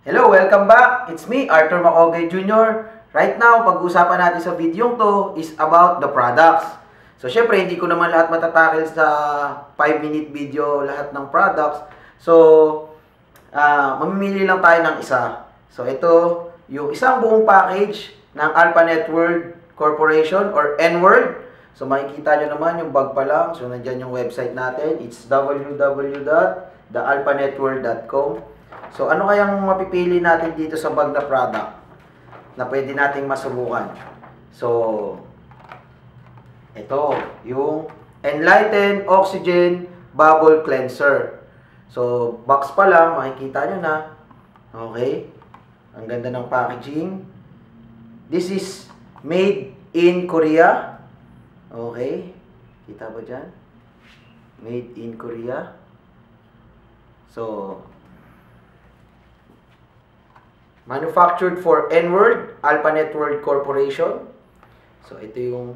Hello, welcome back. It's me, Arthur Macogay Jr. Right now, pag-uusapan natin sa video to is about the products. So, syempre, hindi ko naman lahat matatakil sa 5-minute video lahat ng products. So, ah mamimili lang tayo ng isa. So, ito, yung isang buong package ng Alpha Network Corporation or N-Word. So, makikita nyo naman yung bag pa lang. So, nandyan yung website natin. It's www.thealphanetwork.com So, ano kayang mapipili natin dito sa bag na product na pwede nating masubukan? So, ito, yung Enlighten Oxygen Bubble Cleanser. So, box pa lang, makikita nyo na. Okay? Ang ganda ng packaging. This is made in Korea. Okay? Kita ba dyan? Made in Korea. So, manufactured for N-Word, Alpha Network Corporation. So, ito yung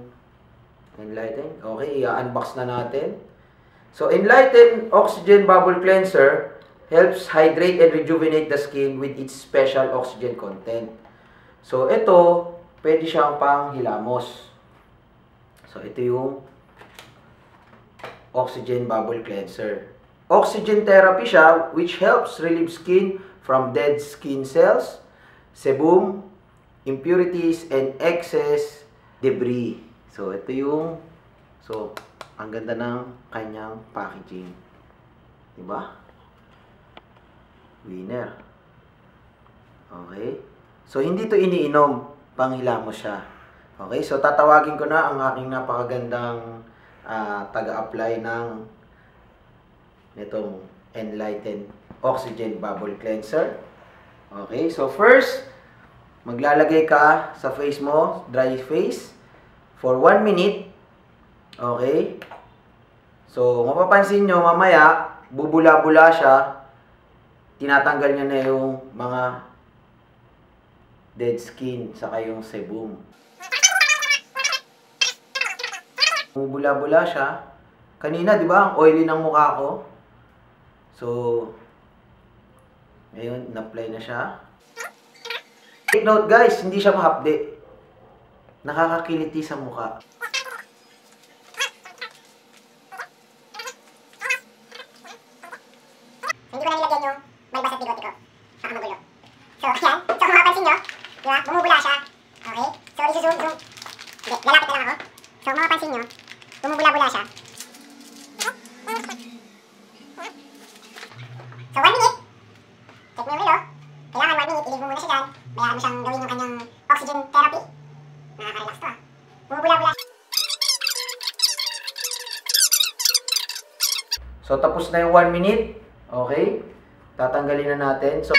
Enlighten. Okay, i-unbox na natin. So, Enlighten Oxygen Bubble Cleanser helps hydrate and rejuvenate the skin with its special oxygen content. So, ito, pwede siyang pang hilamos. So, ito yung Oxygen Bubble Cleanser. Oxygen therapy siya which helps relieve skin from dead skin cells, sebum, impurities, and excess debris. So, ito yung, so, ang ganda ng kanyang packaging. Diba? Winner. Okay? So, hindi to iniinom. Panghila mo siya. Okay? So, tatawagin ko na ang aking napakagandang ah, taga-apply ng nitong Enlighten Oxygen Bubble Cleanser. Okay, so first, maglalagay ka sa face mo, dry face, for 1 minute. Okay? So, mapapansin nyo, mamaya, bubula-bula siya, tinatanggal niya na yung mga dead skin, saka yung sebum. Bumubula-bula siya. Kanina, di ba, ang oily ng mukha ko. So, ngayon, na-apply na siya. Take note guys, hindi siya mahapde. Nakakakiliti sa mukha. Hindi ko na nilagyan yung balbas at bigote ko. Baka magulo. So, yan. So, kung mapapansin nyo, di ba? Bumubula siya. Okay? So, isi-zoom, zoom. Hindi, lalapit na lang ako. So, kung mapapansin nyo, bumubula-bula siya. So, one minute. Check mo yung relo. Kailangan one minute, ilig mo muna siya mo siyang gawin yung kanyang oxygen therapy. Nakaka-relax to ah. Bumubula-bula So, tapos na yung 1 minute. Okay? Tatanggalin na natin. So,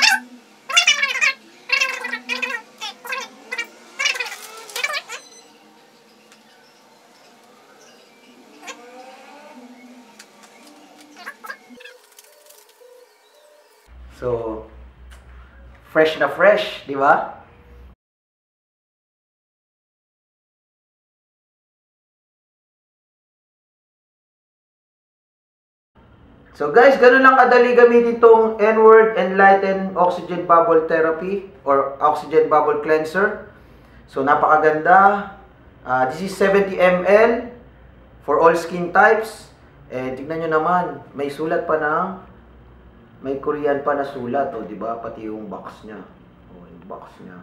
so fresh na fresh, di ba? So guys, ganun lang kadali gamitin itong N-Word Enlighten Oxygen Bubble Therapy or Oxygen Bubble Cleanser. So napakaganda. Ah, this is 70 ml for all skin types. Eh, tignan nyo naman, may sulat pa ng may Korean pa na sulat, oh, di ba? Pati yung box niya. Oh, yung box niya.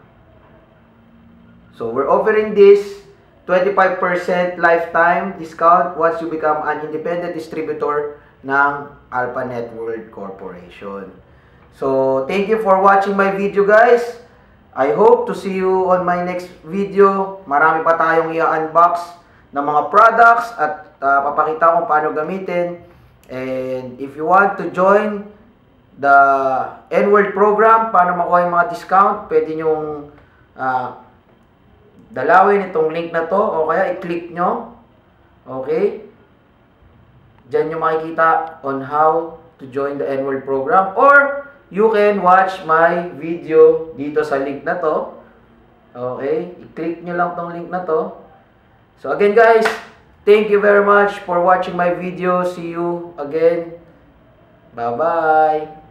So, we're offering this 25% lifetime discount once you become an independent distributor ng Alpha Network Corporation. So, thank you for watching my video guys. I hope to see you on my next video. Marami pa tayong i-unbox ng mga products at uh, papakita kung paano gamitin. And if you want to join the N-World program, paano makuha yung mga discount, pwede nyong ah, dalawin itong link na to o kaya i-click nyo. Okay? Diyan nyo makikita on how to join the N-World program or you can watch my video dito sa link na to. Okay? I-click nyo lang tong link na to. So again guys, thank you very much for watching my video. See you again. Bye-bye.